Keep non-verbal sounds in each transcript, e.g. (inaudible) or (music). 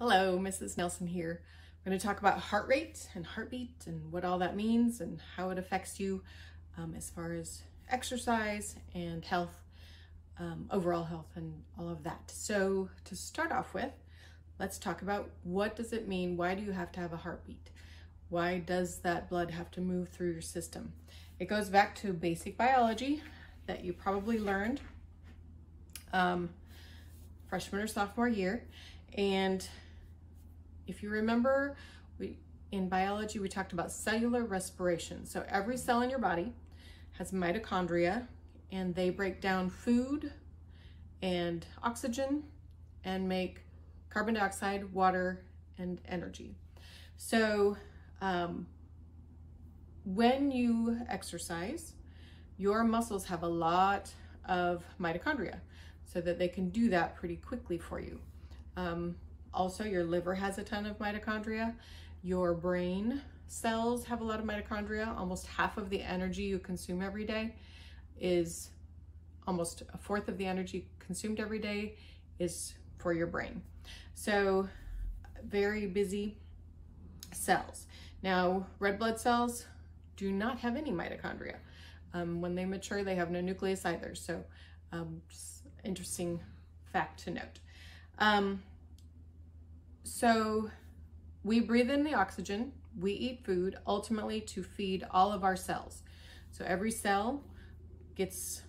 Hello, Mrs. Nelson here. We're going to talk about heart rate and heartbeat and what all that means and how it affects you um, as far as exercise and health, um, overall health and all of that. So to start off with, let's talk about what does it mean? Why do you have to have a heartbeat? Why does that blood have to move through your system? It goes back to basic biology that you probably learned um, freshman or sophomore year. And if you remember, we in biology, we talked about cellular respiration. So every cell in your body has mitochondria and they break down food and oxygen and make carbon dioxide, water, and energy. So um, when you exercise, your muscles have a lot of mitochondria so that they can do that pretty quickly for you. Um, also, your liver has a ton of mitochondria. Your brain cells have a lot of mitochondria. Almost half of the energy you consume every day is almost a fourth of the energy consumed every day is for your brain. So, very busy cells. Now, red blood cells do not have any mitochondria. Um, when they mature, they have no nucleus either. So, um, interesting fact to note. Um, so we breathe in the oxygen, we eat food, ultimately to feed all of our cells. So every cell gets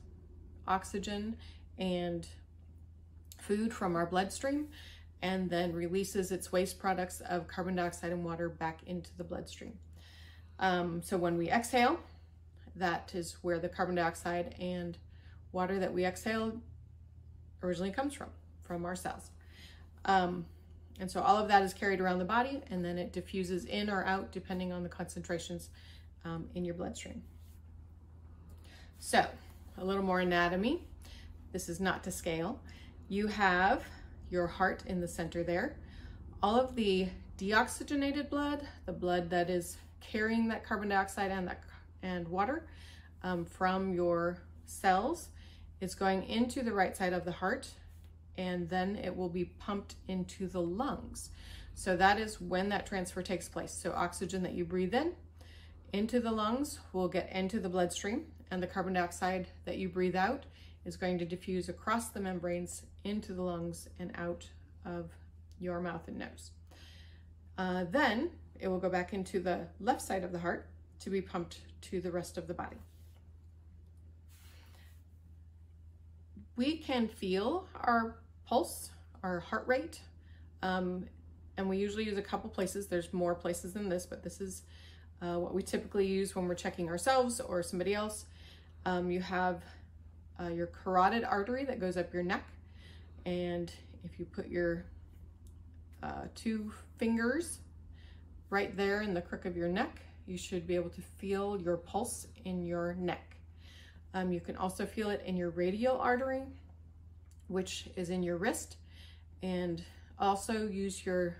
oxygen and food from our bloodstream and then releases its waste products of carbon dioxide and water back into the bloodstream. Um, so when we exhale, that is where the carbon dioxide and water that we exhale originally comes from, from our cells. Um, and so all of that is carried around the body and then it diffuses in or out depending on the concentrations um, in your bloodstream. So a little more anatomy. This is not to scale. You have your heart in the center there. All of the deoxygenated blood, the blood that is carrying that carbon dioxide and that and water um, from your cells is going into the right side of the heart and then it will be pumped into the lungs. So that is when that transfer takes place. So oxygen that you breathe in into the lungs will get into the bloodstream and the carbon dioxide that you breathe out is going to diffuse across the membranes into the lungs and out of your mouth and nose. Uh, then it will go back into the left side of the heart to be pumped to the rest of the body. we can feel our pulse, our heart rate, um, and we usually use a couple places. There's more places than this, but this is uh, what we typically use when we're checking ourselves or somebody else. Um, you have uh, your carotid artery that goes up your neck, and if you put your uh, two fingers right there in the crook of your neck, you should be able to feel your pulse in your neck. Um, you can also feel it in your radial artery, which is in your wrist, and also use your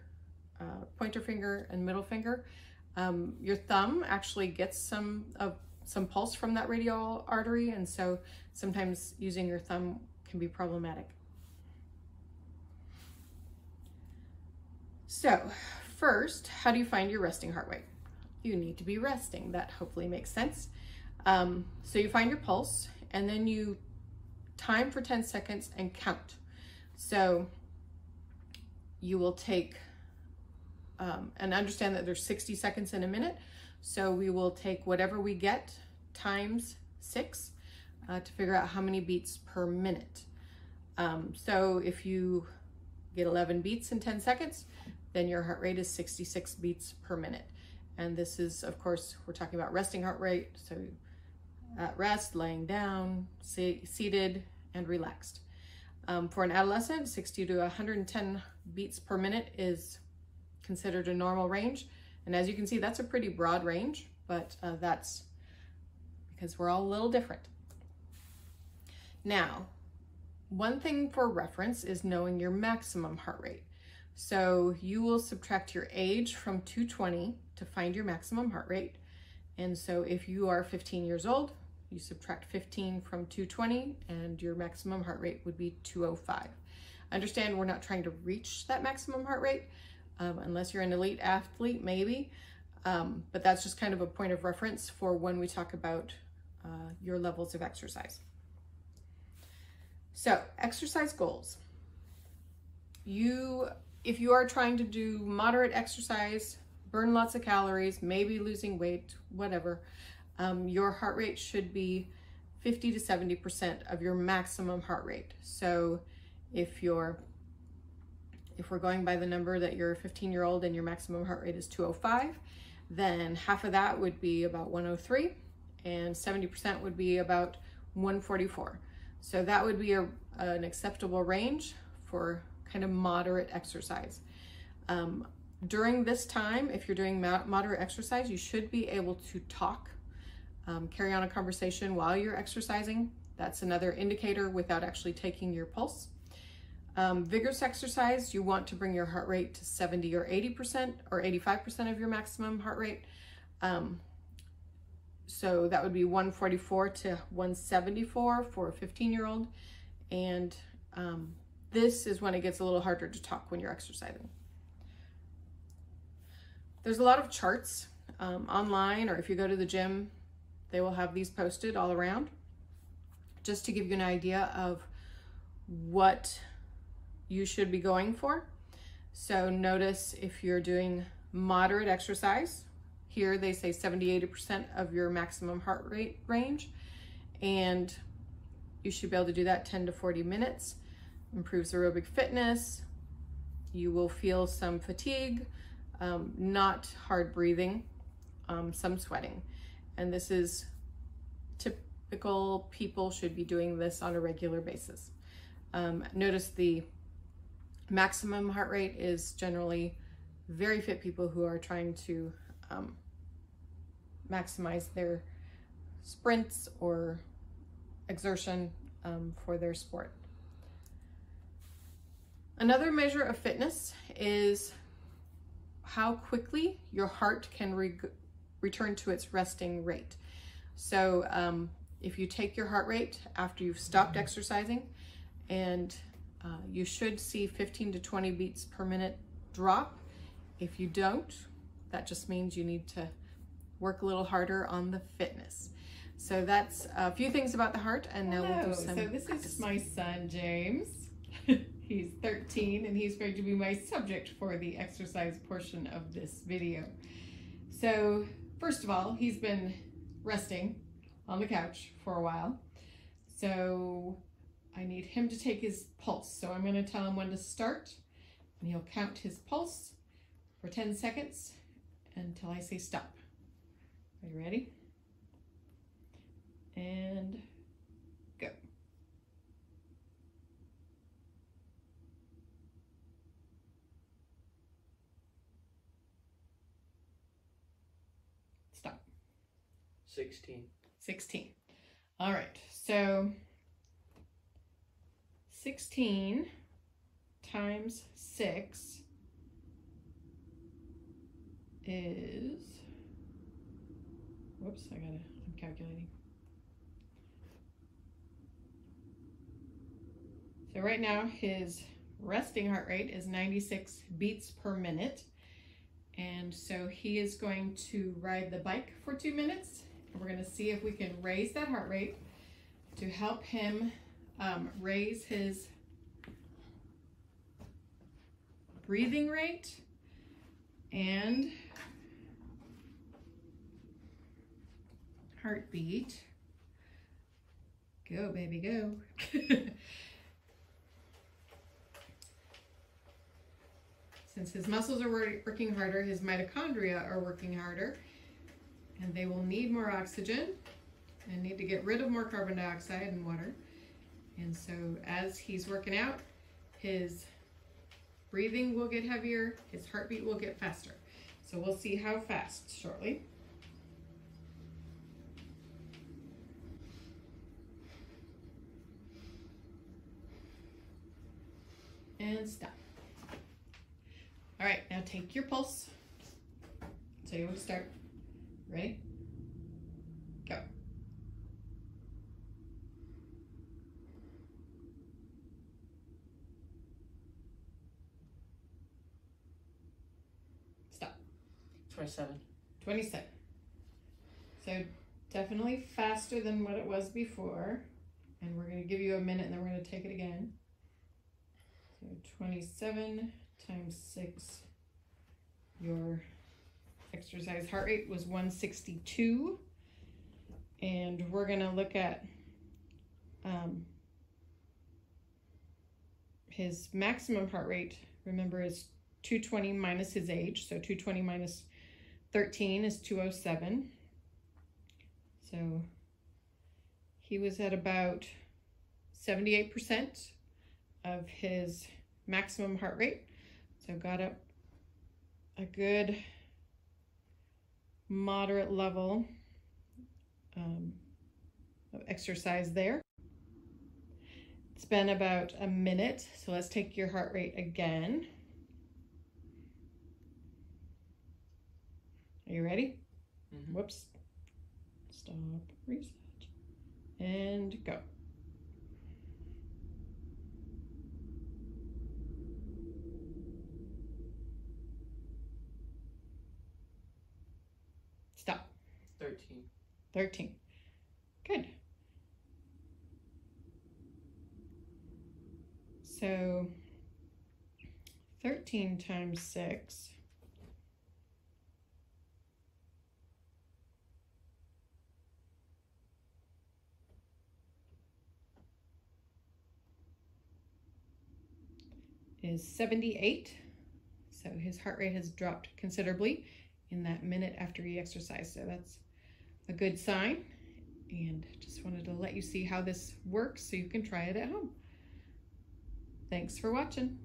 uh, pointer finger and middle finger. Um, your thumb actually gets some of some pulse from that radial artery, and so sometimes using your thumb can be problematic. So first, how do you find your resting heart rate? You need to be resting. That hopefully makes sense. Um, so you find your pulse and then you time for 10 seconds and count. So you will take um, and understand that there's 60 seconds in a minute. So we will take whatever we get times six uh, to figure out how many beats per minute. Um, so if you get 11 beats in 10 seconds, then your heart rate is 66 beats per minute. And this is, of course, we're talking about resting heart rate. So at rest, laying down, seated, and relaxed. Um, for an adolescent, 60 to 110 beats per minute is considered a normal range. And as you can see, that's a pretty broad range, but uh, that's because we're all a little different. Now, one thing for reference is knowing your maximum heart rate. So you will subtract your age from 220 to find your maximum heart rate. And so if you are 15 years old, you subtract 15 from 220 and your maximum heart rate would be 205. Understand we're not trying to reach that maximum heart rate um, unless you're an elite athlete, maybe. Um, but that's just kind of a point of reference for when we talk about uh, your levels of exercise. So, exercise goals. You, if you are trying to do moderate exercise, burn lots of calories, maybe losing weight, whatever, um, your heart rate should be 50 to 70% of your maximum heart rate. So, if you're if we're going by the number that you're a 15 year old and your maximum heart rate is 205, then half of that would be about 103 and 70% would be about 144. So that would be a, an acceptable range for kind of moderate exercise. Um, during this time, if you're doing moderate exercise, you should be able to talk, um, carry on a conversation while you're exercising. That's another indicator without actually taking your pulse. Um, vigorous exercise, you want to bring your heart rate to 70 or 80% or 85% of your maximum heart rate. Um, so that would be 144 to 174 for a 15 year old. And um, this is when it gets a little harder to talk when you're exercising. There's a lot of charts um, online, or if you go to the gym, they will have these posted all around just to give you an idea of what you should be going for. So notice if you're doing moderate exercise, here they say 70 80% of your maximum heart rate range, and you should be able to do that 10 to 40 minutes. Improves aerobic fitness. You will feel some fatigue, um, not hard breathing, um, some sweating. And this is typical people should be doing this on a regular basis. Um, notice the maximum heart rate is generally very fit people who are trying to um, maximize their sprints or exertion um, for their sport. Another measure of fitness is how quickly your heart can return to its resting rate. So um, if you take your heart rate after you've stopped exercising and uh, you should see 15 to 20 beats per minute drop. If you don't, that just means you need to work a little harder on the fitness. So that's a few things about the heart, and now Hello. we'll do some. So this practice. is my son James. (laughs) he's 13, and he's going to be my subject for the exercise portion of this video. So first of all, he's been resting on the couch for a while. So I need him to take his pulse. So I'm going to tell him when to start and he'll count his pulse for 10 seconds until I say stop. Are you ready? And go. Stop. 16. 16. All right. So 16 times 6 is, whoops, I gotta, I'm calculating. So right now his resting heart rate is 96 beats per minute. And so he is going to ride the bike for two minutes. We're gonna see if we can raise that heart rate to help him um, raise his breathing rate and heartbeat. Go, baby, go. (laughs) Since his muscles are working harder, his mitochondria are working harder, and they will need more oxygen and need to get rid of more carbon dioxide and water. And so as he's working out, his breathing will get heavier, his heartbeat will get faster. So we'll see how fast shortly. And stop. All right, now take your pulse. So you want to start. Ready? Go. Stop. 27. 27. So definitely faster than what it was before. And we're going to give you a minute and then we're going to take it again. So 27 times 6, your exercise heart rate was 162. And we're going to look at um, his maximum heart rate, remember, is 220 minus his age. So 220 minus 13 is 207. So he was at about 78% of his maximum heart rate. So got up a good moderate level um, of exercise there. It's been about a minute, so let's take your heart rate again. Are you ready? Mhm. Whoops. Stop, reset, and go. Stop. 13. 13. Good. So 13 times 6 is 78. So his heart rate has dropped considerably in that minute after he exercised. So that's a good sign. And just wanted to let you see how this works so you can try it at home. Thanks for watching.